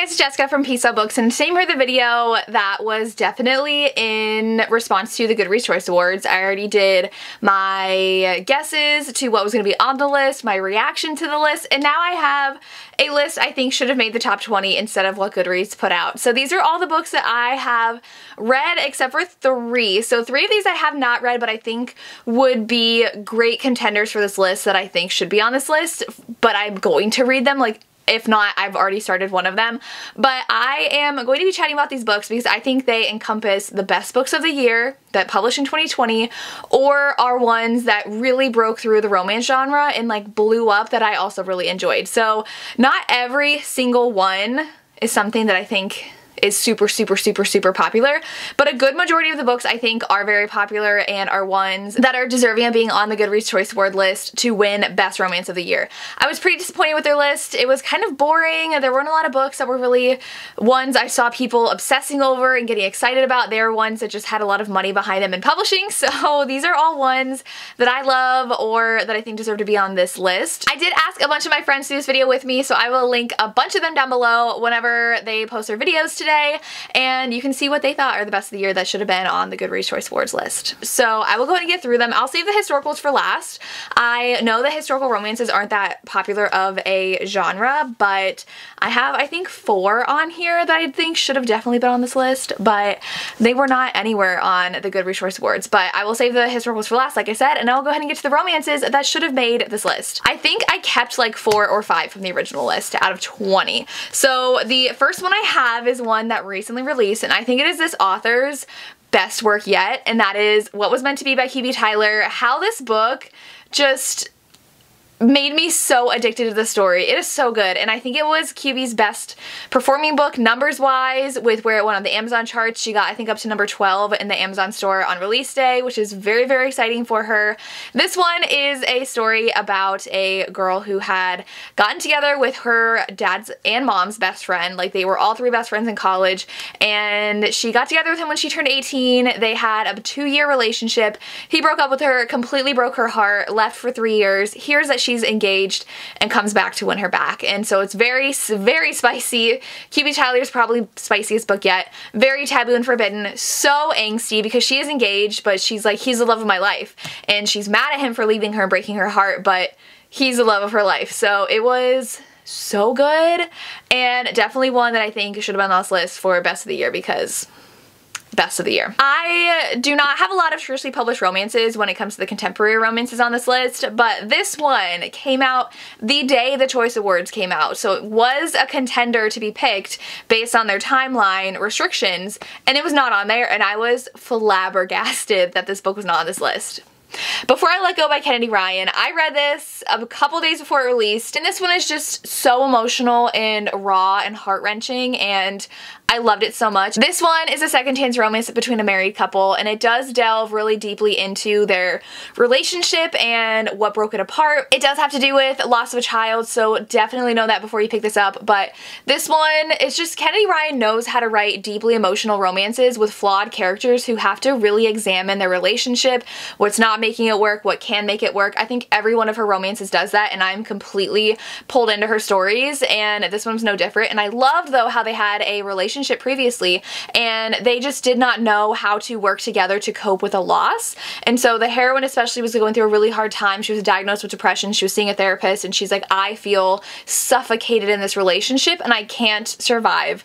guys, it's Jessica from Peace Love Books and same for the video that was definitely in response to the Goodreads Choice Awards. I already did my guesses to what was going to be on the list, my reaction to the list, and now I have a list I think should have made the top 20 instead of what Goodreads put out. So these are all the books that I have read except for three. So three of these I have not read but I think would be great contenders for this list that I think should be on this list, but I'm going to read them like if not, I've already started one of them. But I am going to be chatting about these books because I think they encompass the best books of the year that published in 2020 or are ones that really broke through the romance genre and like blew up that I also really enjoyed. So not every single one is something that I think is super, super, super, super popular. But a good majority of the books I think are very popular and are ones that are deserving of being on the Goodreads Choice Award list to win Best Romance of the Year. I was pretty disappointed with their list. It was kind of boring. There weren't a lot of books that were really ones I saw people obsessing over and getting excited about. They were ones that just had a lot of money behind them in publishing. So these are all ones that I love or that I think deserve to be on this list. I did ask a bunch of my friends to do this video with me, so I will link a bunch of them down below whenever they post their videos today today and you can see what they thought are the best of the year that should have been on the Goodreads Choice Awards list. So I will go ahead and get through them. I'll save the historicals for last. I know that historical romances aren't that popular of a genre, but I have, I think, four on here that I think should have definitely been on this list, but they were not anywhere on the Goodreads Choice Awards. But I will save the historicals for last, like I said, and I'll go ahead and get to the romances that should have made this list. I think I kept like four or five from the original list out of 20. So the first one I have is one that recently released, and I think it is this author's best work yet, and that is What Was Meant to Be by QB Tyler. How this book just made me so addicted to the story. It is so good and I think it was QB's best performing book numbers wise with where it went on the Amazon charts. She got I think up to number 12 in the Amazon store on release day which is very very exciting for her. This one is a story about a girl who had gotten together with her dad's and mom's best friend like they were all three best friends in college and she got together with him when she turned 18. They had a two year relationship. He broke up with her, completely broke her heart, left for three years. Here's that she she's engaged and comes back to win her back. And so it's very, very spicy. QB Tyler's probably spiciest book yet. Very taboo and forbidden. So angsty because she is engaged, but she's like, he's the love of my life. And she's mad at him for leaving her and breaking her heart, but he's the love of her life. So it was so good and definitely one that I think should have been on this list for best of the year because best of the year. I uh, do not have a lot of traditionally published romances when it comes to the contemporary romances on this list, but this one came out the day the Choice Awards came out, so it was a contender to be picked based on their timeline restrictions, and it was not on there, and I was flabbergasted that this book was not on this list. Before I Let Go by Kennedy Ryan, I read this a couple days before it released, and this one is just so emotional and raw and heart-wrenching, and I loved it so much. This one is a second chance romance between a married couple and it does delve really deeply into their relationship and what broke it apart. It does have to do with loss of a child so definitely know that before you pick this up but this one it's just Kennedy Ryan knows how to write deeply emotional romances with flawed characters who have to really examine their relationship, what's not making it work, what can make it work. I think every one of her romances does that and I'm completely pulled into her stories and this one's no different and I loved though how they had a relationship relationship previously and they just did not know how to work together to cope with a loss. And so the heroine especially was going through a really hard time. She was diagnosed with depression. She was seeing a therapist and she's like, I feel suffocated in this relationship and I can't survive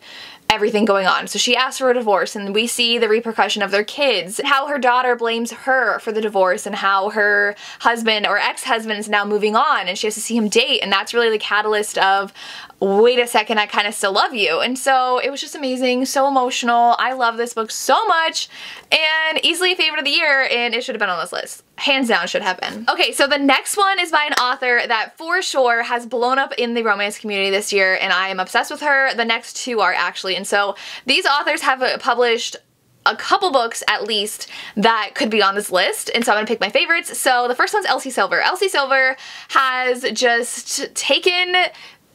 everything going on. So she asks for a divorce and we see the repercussion of their kids, how her daughter blames her for the divorce and how her husband or ex-husband is now moving on and she has to see him date and that's really the catalyst of wait a second, I kind of still love you. And so it was just amazing, so emotional. I love this book so much and easily a favorite of the year and it should have been on this list. Hands down should have been. Okay, so the next one is by an author that for sure has blown up in the romance community this year and I am obsessed with her. The next two are actually. And so these authors have uh, published a couple books at least that could be on this list and so I'm gonna pick my favorites. So the first one's Elsie Silver. Elsie Silver has just taken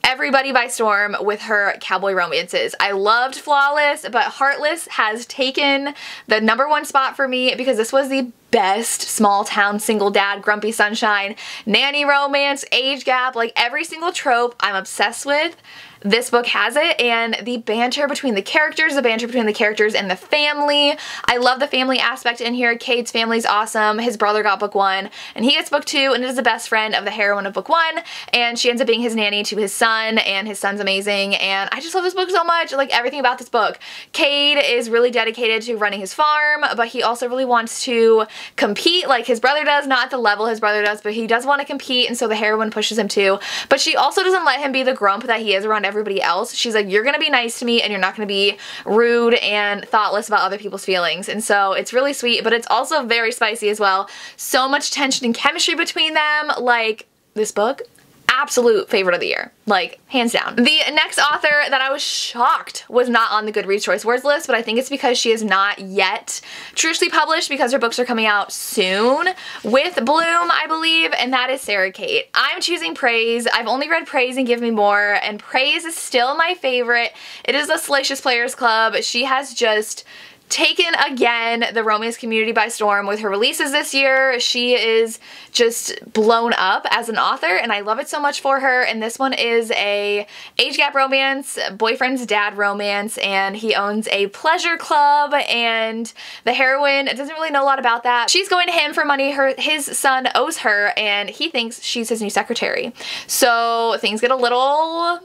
everybody by storm with her cowboy romances. I loved Flawless, but Heartless has taken the number one spot for me because this was the best small town single dad grumpy sunshine nanny romance age gap like every single trope I'm obsessed with this book has it and the banter between the characters, the banter between the characters and the family. I love the family aspect in here. Cade's family's awesome. His brother got book one and he gets book two and is the best friend of the heroine of book one and she ends up being his nanny to his son and his son's amazing and I just love this book so much. Like everything about this book. Cade is really dedicated to running his farm but he also really wants to compete like his brother does, not at the level his brother does, but he does want to compete and so the heroine pushes him to. But she also doesn't let him be the grump that he is around everybody else. She's like, you're gonna be nice to me and you're not gonna be rude and thoughtless about other people's feelings. And so it's really sweet, but it's also very spicy as well. So much tension and chemistry between them. Like, this book absolute favorite of the year. Like, hands down. The next author that I was shocked was not on the Goodreads Choice Awards list, but I think it's because she is not yet truly published because her books are coming out soon with Bloom, I believe, and that is Sara Cate. I'm choosing Praise. I've only read Praise and Give Me More, and Praise is still my favorite. It is the Salacious Players Club. She has just taken again the romance community by storm with her releases this year. She is just blown up as an author and I love it so much for her and this one is a age gap romance, boyfriend's dad romance and he owns a pleasure club and the heroine doesn't really know a lot about that. She's going to him for money her his son owes her and he thinks she's his new secretary. So things get a little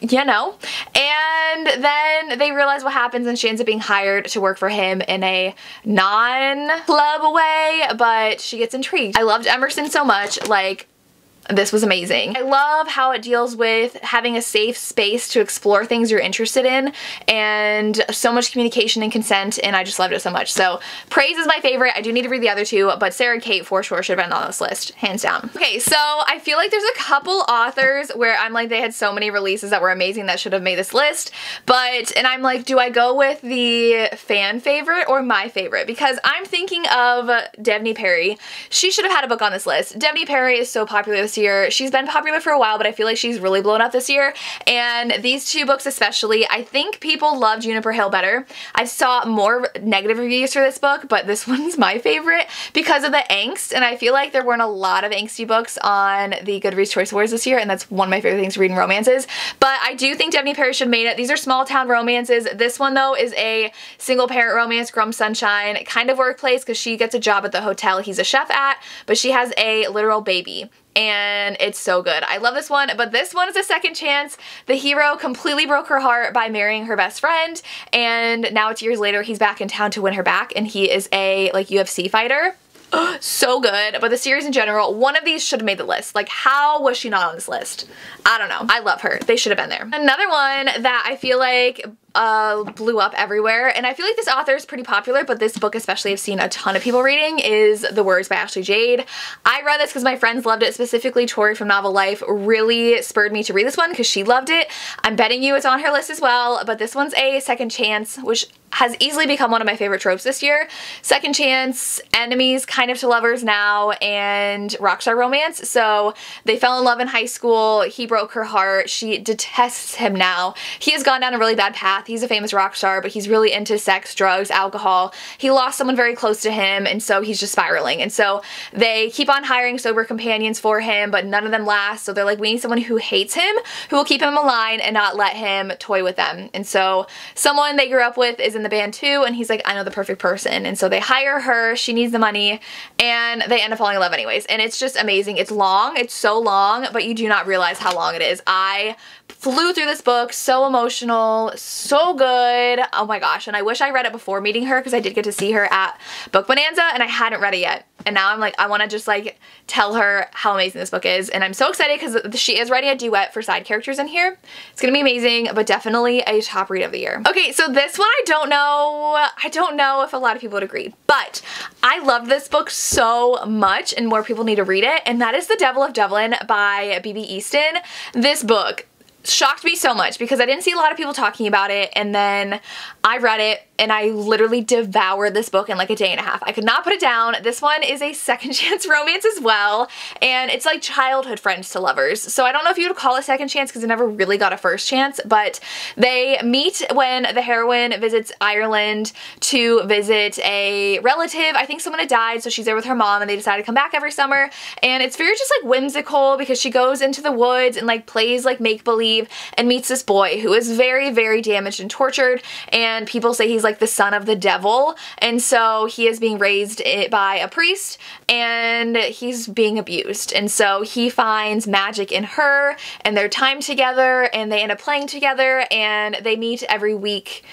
you know. And then they realize what happens and she ends up being hired to work for him in a non-club way, but she gets intrigued. I loved Emerson so much, like this was amazing. I love how it deals with having a safe space to explore things you're interested in and so much communication and consent and I just loved it so much. So Praise is my favorite. I do need to read the other two, but Sara Cate for sure should have been on this list, hands down. Okay, so I feel like there's a couple authors where I'm like, they had so many releases that were amazing that should have made this list, but, and I'm like, do I go with the fan favorite or my favorite? Because I'm thinking of Devney Perry. She should have had a book on this list. Devney Perry is so popular this year. She's been popular for a while, but I feel like she's really blown up this year. And these two books especially, I think people love Juniper Hill better. I saw more negative reviews for this book, but this one's my favorite because of the angst. And I feel like there weren't a lot of angsty books on the Goodreads Choice Awards this year, and that's one of my favorite things to read in romances. But I do think Devney Perry should made it. These are small town romances. This one, though, is a single parent romance, Grump Sunshine, kind of workplace because she gets a job at the hotel he's a chef at, but she has a literal baby and it's so good. I love this one, but this one is a second chance. The hero completely broke her heart by marrying her best friend, and now it's years later, he's back in town to win her back, and he is a like UFC fighter. so good, but the series in general, one of these should have made the list. Like, how was she not on this list? I don't know. I love her. They should have been there. Another one that I feel like uh, blew up everywhere. And I feel like this author is pretty popular, but this book especially I've seen a ton of people reading is The Words by Ashley Jade. I read this because my friends loved it, specifically Tori from Novel Life really spurred me to read this one because she loved it. I'm betting you it's on her list as well, but this one's a second chance, which has easily become one of my favorite tropes this year. Second chance, enemies kind of to lovers now, and rockstar romance. So they fell in love in high school. He broke her heart. She detests him now. He has gone down a really bad path He's a famous rock star, but he's really into sex, drugs, alcohol. He lost someone very close to him, and so he's just spiraling. And so they keep on hiring sober companions for him, but none of them last. So they're like, we need someone who hates him, who will keep him aligned and not let him toy with them. And so someone they grew up with is in the band too, and he's like, I know the perfect person. And so they hire her, she needs the money, and they end up falling in love anyways. And it's just amazing. It's long, it's so long, but you do not realize how long it is. I flew through this book, so emotional, good. Oh my gosh, and I wish I read it before meeting her because I did get to see her at Book Bonanza and I hadn't read it yet. And now I'm like, I want to just like tell her how amazing this book is. And I'm so excited because she is writing a duet for side characters in here. It's going to be amazing, but definitely a top read of the year. Okay, so this one I don't know, I don't know if a lot of people would agree, but I love this book so much and more people need to read it. And that is The Devil of Dublin by B.B. Easton. This book shocked me so much because I didn't see a lot of people talking about it and then I read it and I literally devoured this book in like a day and a half. I could not put it down. This one is a second chance romance as well, and it's like childhood friends to lovers. So I don't know if you would call it second chance because it never really got a first chance, but they meet when the heroine visits Ireland to visit a relative. I think someone had died, so she's there with her mom, and they decide to come back every summer, and it's very just like whimsical because she goes into the woods and like plays like make-believe leave and meets this boy who is very, very damaged and tortured and people say he's like the son of the devil and so he is being raised by a priest and he's being abused and so he finds magic in her and their time together and they end up playing together and they meet every week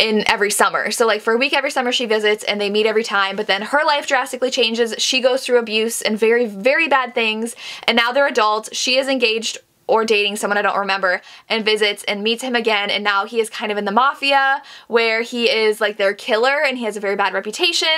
in every summer. So like for a week every summer she visits and they meet every time, but then her life drastically changes. She goes through abuse and very, very bad things. And now they're adults. She is engaged or dating someone I don't remember and visits and meets him again. And now he is kind of in the mafia where he is like their killer and he has a very bad reputation.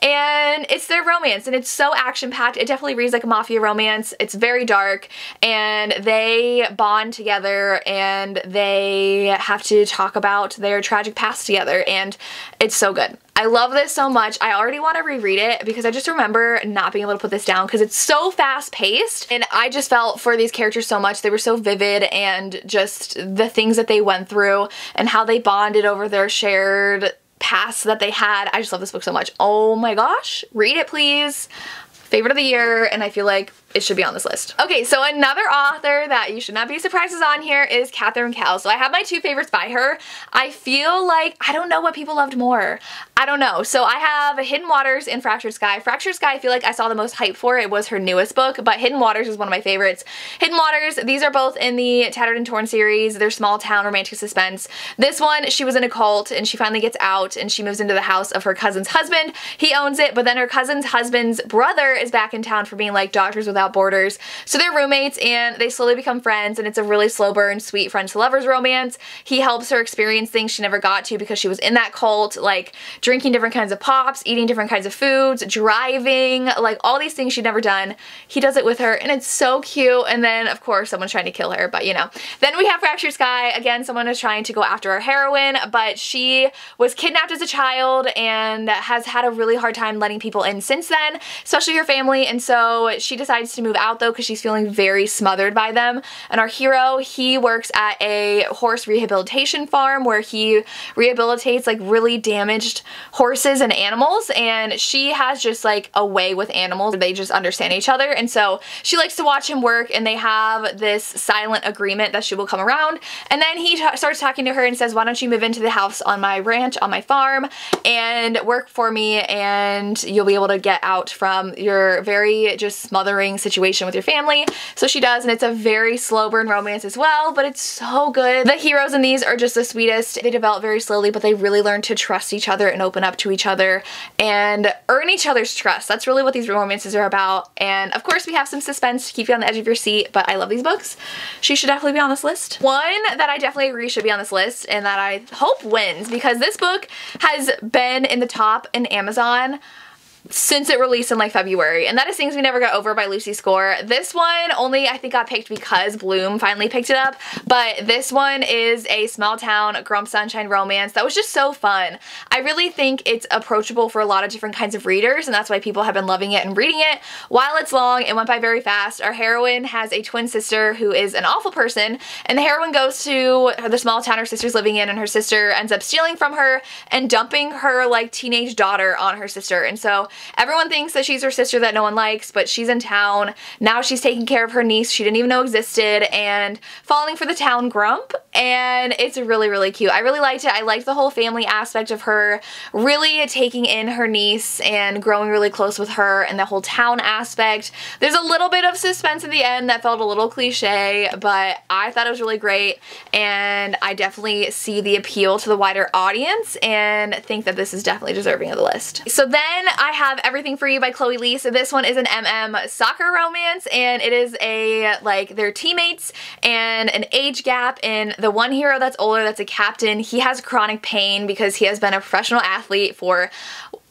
And it's their romance and it's so action packed it definitely reads like a mafia romance. It's very dark and they bond together and they have to talk about their tragic past together and it's so good I love this so much. I already want to reread it because I just remember not being able to put this down because it's so fast paced and I just felt for these characters so much. They were so vivid and just the things that they went through and how they bonded over their shared past that they had. I just love this book so much. Oh my gosh. Read it please. Favorite of the year and I feel like it should be on this list. Okay, so another author that you should not be surprised is on here is Catherine Cowles. So I have my two favorites by her. I feel like, I don't know what people loved more. I don't know. So I have Hidden Waters and Fractured Sky. Fractured Sky I feel like I saw the most hype for. It was her newest book, but Hidden Waters is one of my favorites. Hidden Waters, these are both in the Tattered and Torn series. They're small town romantic suspense. This one, she was in a cult and she finally gets out and she moves into the house of her cousin's husband. He owns it, but then her cousin's husband's brother is back in town for being like Doctors Without Without Borders. So they're roommates and they slowly become friends and it's a really slow burn, sweet friends to lovers romance. He helps her experience things she never got to because she was in that cult, like drinking different kinds of pops, eating different kinds of foods, driving, like all these things she'd never done. He does it with her and it's so cute. And then of course someone's trying to kill her, but you know. Then we have Fractured Sky. Again, someone is trying to go after our heroine, but she was kidnapped as a child and has had a really hard time letting people in since then, especially her family. And so she decides to move out though because she's feeling very smothered by them. And our hero, he works at a horse rehabilitation farm where he rehabilitates like really damaged horses and animals and she has just like a way with animals. They just understand each other and so she likes to watch him work and they have this silent agreement that she will come around and then he starts talking to her and says why don't you move into the house on my ranch on my farm and work for me and you'll be able to get out from your very just smothering situation with your family. So she does, and it's a very slow burn romance as well, but it's so good. The heroes in these are just the sweetest. They develop very slowly, but they really learn to trust each other and open up to each other and earn each other's trust. That's really what these romances are about. And of course, we have some suspense to keep you on the edge of your seat, but I love these books. She should definitely be on this list. One that I definitely agree should be on this list and that I hope wins because this book has been in the top in Amazon since it released in like February and that is Things We Never Got Over by Lucy Score. This one only I think got picked because Bloom finally picked it up but this one is a small town Grump Sunshine romance that was just so fun. I really think it's approachable for a lot of different kinds of readers and that's why people have been loving it and reading it. While it's long, it went by very fast. Our heroine has a twin sister who is an awful person and the heroine goes to the small town her sister's living in and her sister ends up stealing from her and dumping her like teenage daughter on her sister and so Everyone thinks that she's her sister that no one likes, but she's in town. Now she's taking care of her niece she didn't even know existed and falling for the town grump. And it's really, really cute. I really liked it. I liked the whole family aspect of her really taking in her niece and growing really close with her and the whole town aspect. There's a little bit of suspense at the end that felt a little cliche, but I thought it was really great. And I definitely see the appeal to the wider audience and think that this is definitely deserving of the list. So then I have Everything For You by Chloe Liese. So this one is an MM soccer romance and it is a, like, they're teammates and an age gap and the one hero that's older that's a captain, he has chronic pain because he has been a professional athlete for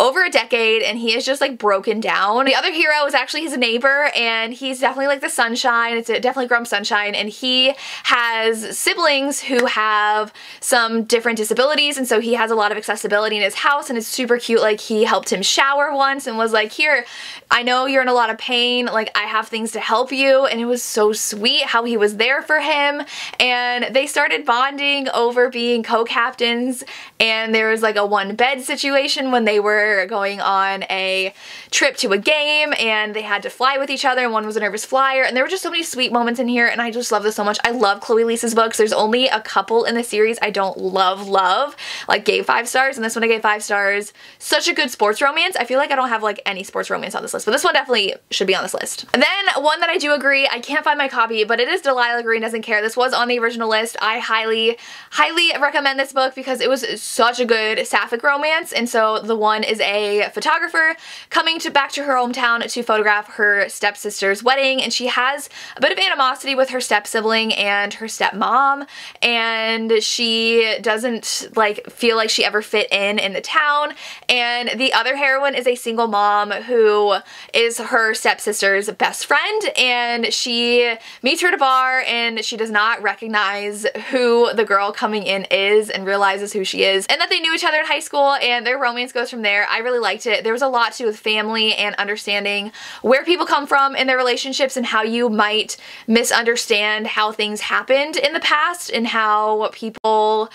over a decade and he is just like broken down. The other hero is actually his neighbor and he's definitely like the sunshine. It's definitely Grump Sunshine and he has siblings who have some different disabilities and so he has a lot of accessibility in his house and it's super cute. Like he helped him shower once and was like, here, I know you're in a lot of pain. Like I have things to help you. And it was so sweet how he was there for him. And they started bonding over being co-captains and there was like a one bed situation when they were going on a trip to a game and they had to fly with each other and one was a nervous flyer and there were just so many sweet moments in here and I just love this so much. I love Chloe Liese's books. There's only a couple in the series I don't love, love, like gave five stars and this one I gave five stars. Such a good sports romance. I feel like I don't have like any sports romance on this list, but this one definitely should be on this list. And then one that I do agree, I can't find my copy, but it is Delilah Green Doesn't Care. This was on the original list. I highly, highly recommend this book because it was such a good sapphic romance. And so the one is a photographer coming to back to her hometown to photograph her stepsister's wedding. And she has a bit of animosity with her step sibling and her stepmom. And she doesn't like feel like she ever fit in in the town. And the other heroine is a single mom who is her stepsister's best friend. And she meets her at a bar and she does not recognize who the girl coming in is and realizes who she is and that they knew each other in high school and their romance goes from there. I really liked it. There was a lot to do with family and understanding where people come from in their relationships and how you might misunderstand how things happened in the past and how people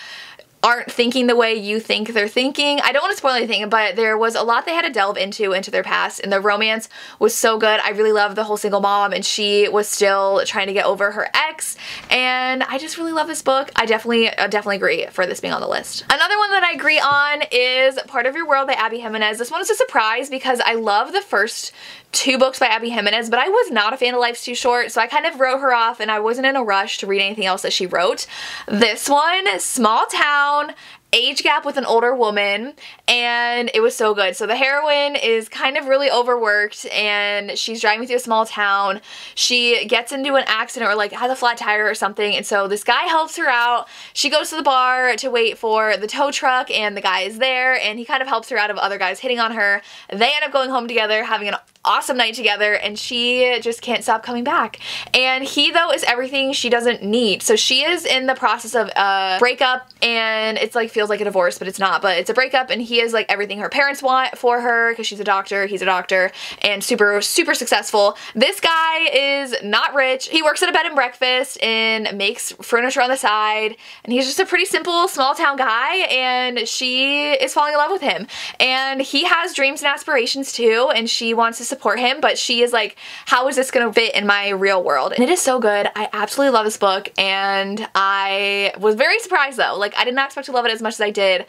aren't thinking the way you think they're thinking. I don't want to spoil anything, but there was a lot they had to delve into into their past and the romance was so good. I really loved the whole single mom and she was still trying to get over her ex and I just really love this book. I definitely uh, definitely agree for this being on the list. Another one that I agree on is Part of Your World by Abby Jimenez. This one is a surprise because I love the first two books by Abby Jimenez, but I was not a fan of Life's Too Short, so I kind of wrote her off and I wasn't in a rush to read anything else that she wrote. This one, small town, down age gap with an older woman and it was so good. So the heroine is kind of really overworked and she's driving through a small town. She gets into an accident or like has a flat tire or something and so this guy helps her out. She goes to the bar to wait for the tow truck and the guy is there and he kind of helps her out of other guys hitting on her. They end up going home together having an awesome night together and she just can't stop coming back. And he though is everything she doesn't need. So she is in the process of a breakup and it's like feels like a divorce but it's not but it's a breakup and he is like everything her parents want for her because she's a doctor, he's a doctor and super super successful. This guy is not rich. He works at a bed and breakfast and makes furniture on the side and he's just a pretty simple small town guy and she is falling in love with him. And he has dreams and aspirations too and she wants to support him, but she is like, how is this gonna fit in my real world? And it is so good. I absolutely love this book and I was very surprised though. Like I did not expect to love it as much as I did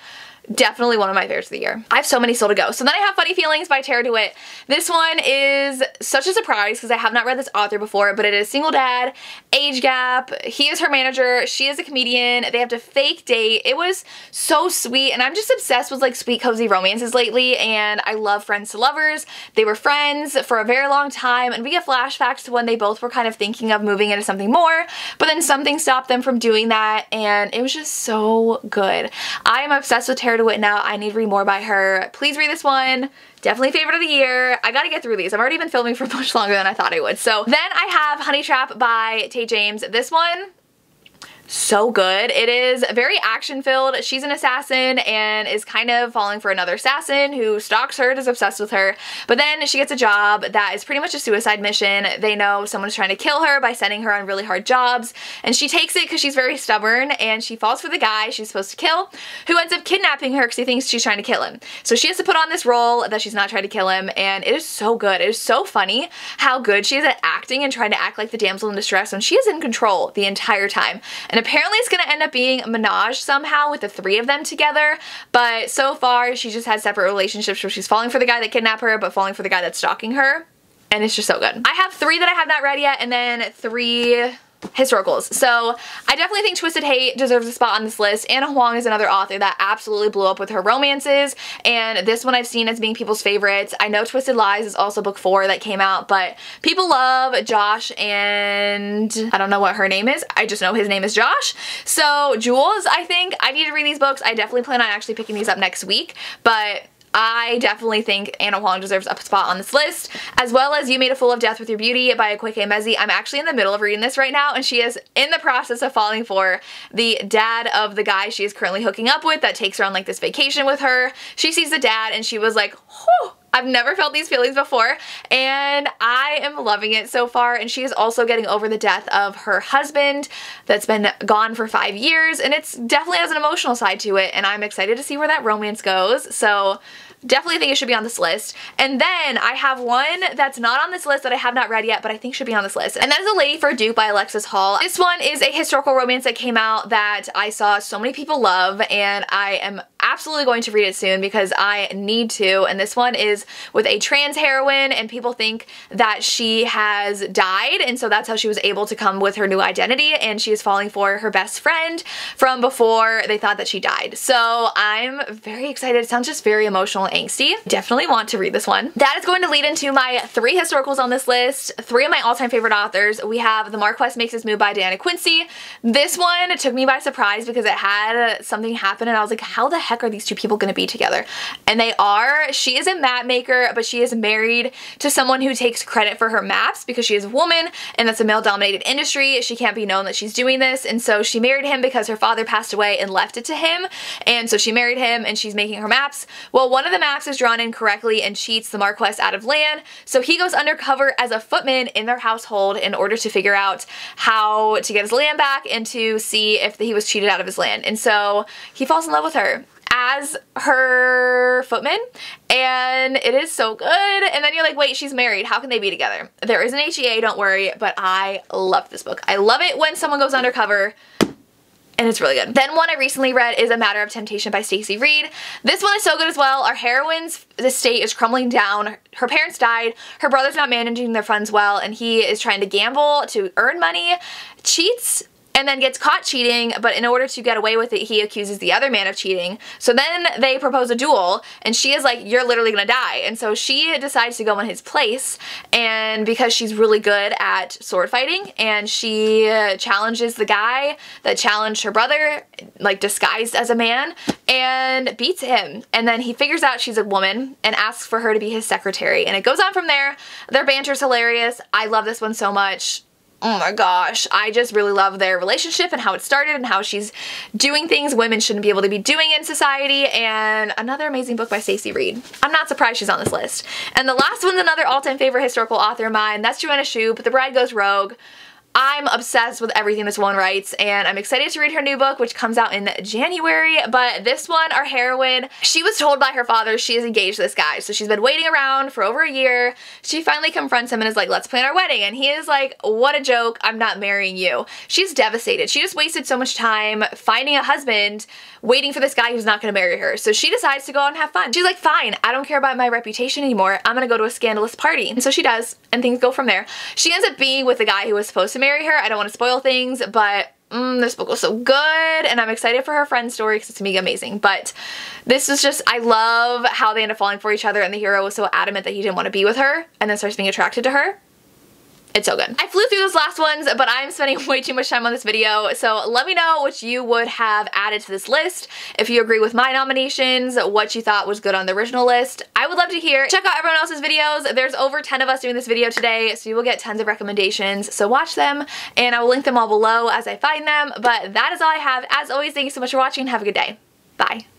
definitely one of my favorites of the year. I have so many still to go. So then I have Funny Feelings by Tarah DeWitt. This one is such a surprise because I have not read this author before, but it is single dad, age gap. He is her manager. She is a comedian. They have to fake date. It was so sweet and I'm just obsessed with like sweet cozy romances lately and I love Friends to Lovers. They were friends for a very long time and we get flashbacks to when they both were kind of thinking of moving into something more, but then something stopped them from doing that and it was just so good. I am obsessed with Tarah DeWitt now. I need to read more by her. Please read this one. Definitely favorite of the year. I gotta get through these. I've already been filming for much longer than I thought I would. So then I have Honey Trap by Tay James. This one, so good. It is very action filled. She's an assassin and is kind of falling for another assassin who stalks her and is obsessed with her. But then she gets a job that is pretty much a suicide mission. They know someone's trying to kill her by sending her on really hard jobs and she takes it because she's very stubborn and she falls for the guy she's supposed to kill who ends up kidnapping her because he thinks she's trying to kill him. So she has to put on this role that she's not trying to kill him and it is so good. It is so funny how good she is at acting and trying to act like the damsel in distress when she is in control the entire time. And and apparently it's to end up being menage somehow with the three of them together. But so far, she just has separate relationships where she's falling for the guy that kidnapped her, but falling for the guy that's stalking her. And it's just so good. I have three that I have not read yet, and then three historicals. So I definitely think Twisted Hate deserves a spot on this list. Ana Huang is another author that absolutely blew up with her romances and this one I've seen as being people's favorites. I know Twisted Lies is also book four that came out but people love Josh and I don't know what her name is. I just know his name is Josh. So Jules I think I need to read these books. I definitely plan on actually picking these up next week but I definitely think Ana Huang deserves a spot on this list, as well as You Made a Fool of Death with Your Beauty by Akwaeke Emezi. I'm actually in the middle of reading this right now, and she is in the process of falling for the dad of the guy she is currently hooking up with that takes her on like this vacation with her. She sees the dad, and she was like, whew, I've never felt these feelings before and I am loving it so far and she is also getting over the death of her husband that's been gone for five years and it's definitely has an emotional side to it and I'm excited to see where that romance goes so Definitely think it should be on this list. And then I have one that's not on this list that I have not read yet, but I think should be on this list. And that is A Lady for Duke by Alexis Hall. This one is a historical romance that came out that I saw so many people love and I am absolutely going to read it soon because I need to. And this one is with a trans heroine and people think that she has died and so that's how she was able to come with her new identity and she is falling for her best friend from before they thought that she died. So I'm very excited. It sounds just very emotional and angsty. Definitely want to read this one. That is going to lead into my three historicals on this list. Three of my all-time favorite authors. We have The Marquess Makes His Move by Diana Quincy. This one took me by surprise because it had something happen and I was like, how the heck are these two people going to be together? And they are. She is a map maker, but she is married to someone who takes credit for her maps because she is a woman and that's a male-dominated industry. She can't be known that she's doing this, and so she married him because her father passed away and left it to him, and so she married him and she's making her maps. Well, one of the maps is drawn incorrectly and cheats the Marquess out of land, so he goes undercover as a footman in their household in order to figure out how to get his land back and to see if he was cheated out of his land. And so he falls in love with her as her footman and it is so good and then you're like wait she's married how can they be together there is an HEA don't worry but I love this book I love it when someone goes undercover and it's really good. Then one I recently read is A Matter of Temptation by Stacy Reid. This one is so good as well. Our heroine's estate is crumbling down. Her parents died. Her brother's not managing their funds well and he is trying to gamble to earn money, cheats and then gets caught cheating, but in order to get away with it, he accuses the other man of cheating. So then they propose a duel, and she is like, you're literally gonna die. And so she decides to go in his place, and because she's really good at sword fighting, and she uh, challenges the guy that challenged her brother, like disguised as a man, and beats him. And then he figures out she's a woman and asks for her to be his secretary. And it goes on from there. Their banter's hilarious. I love this one so much oh my gosh, I just really love their relationship and how it started and how she's doing things women shouldn't be able to be doing in society and another amazing book by Stacy Reid. I'm not surprised she's on this list. And the last one's another all-time favorite historical author of mine. That's Joanna Shupe, The Bride Goes Rogue. I'm obsessed with everything this one writes and I'm excited to read her new book which comes out in January but this one, our heroine, she was told by her father she is engaged to this guy so she's been waiting around for over a year. She finally confronts him and is like let's plan our wedding and he is like what a joke I'm not marrying you. She's devastated. She just wasted so much time finding a husband waiting for this guy who's not going to marry her so she decides to go out and have fun. She's like fine I don't care about my reputation anymore I'm gonna go to a scandalous party and so she does and things go from there. She ends up being with the guy who was supposed to marry marry her. I don't want to spoil things, but mm, this book was so good and I'm excited for her friend's story because it's gonna amazing. But this is just, I love how they end up falling for each other and the hero was so adamant that he didn't want to be with her and then starts being attracted to her. It's so good. I flew through those last ones, but I'm spending way too much time on this video, so let me know what you would have added to this list. If you agree with my nominations, what you thought was good on the original list. I would love to hear. Check out everyone else's videos. There's over 10 of us doing this video today, so you will get tons of recommendations, so watch them, and I will link them all below as I find them, but that is all I have. As always, thank you so much for watching, have a good day. Bye.